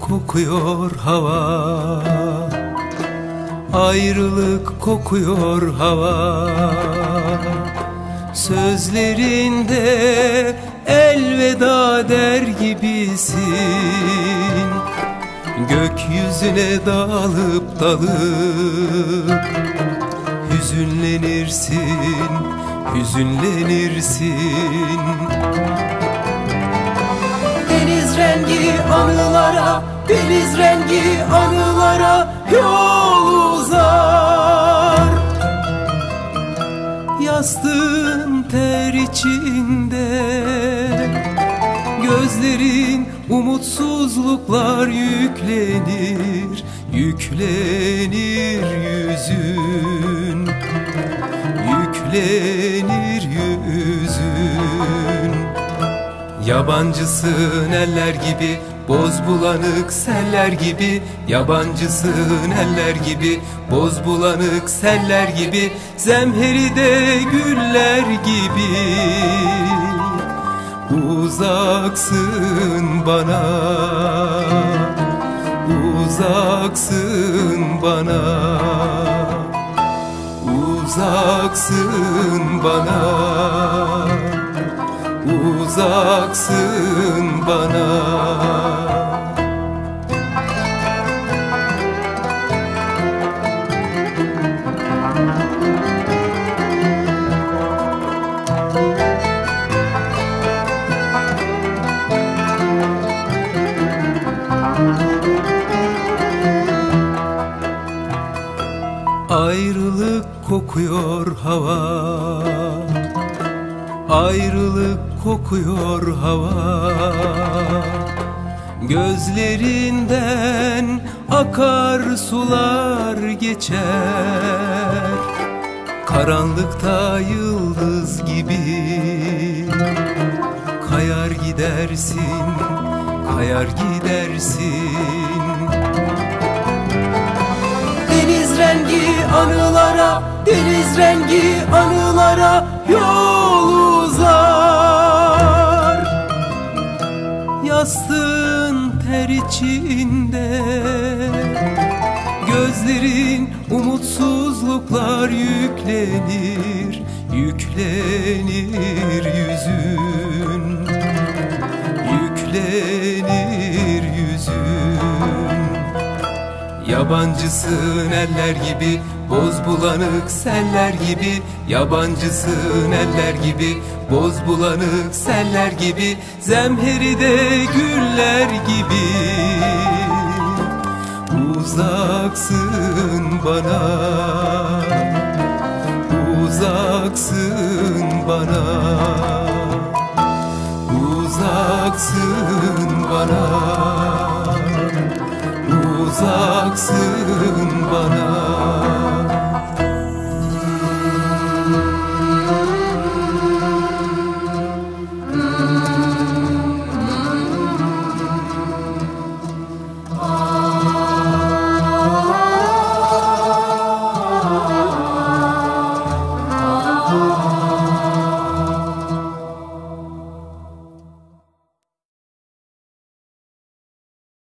kokuyor hava. Ayrılık kokuyor hava. Sözlerinde elveda der gibisin. Gökyüzüne dalıp dalıp Hüzünlenirsin, hüzünlenirsin rengi anılara, deniz rengi anılara yol uzar. Yastığın ter içinde Gözlerin umutsuzluklar yüklenir Yüklenir yüzün Yüklenir yüzün Yabancısın eller gibi Boz bulanık seller gibi. Yabancısın eller gibi Boz bulanık seller gibi. Zemheri de güller gibi. Uzaksın bana Uzaksın bana. Uzaksın bana Uzaksın bana? Ayrılık kokuyor hava. Ayrılık kokuyor hava. Gözlerinden akar sular geçer. Karanlıkta yıldız gibi Kayar gidersin, kayar gidersin. Deniz rengi anılara, deniz rengi anılara yol Yastığın ter içinde. Gözlerin umutsuzluklar yüklenir Yüklenir yüzün. Yüklenir Yabancısın eller gibi? Boz bulanık seller gibi. Yabancısın eller gibi? Boz bulanık seller gibi. Zemheri de güller gibi. Uzaksın bana. Uzaksın bana. Uzaksın bana Uzaksın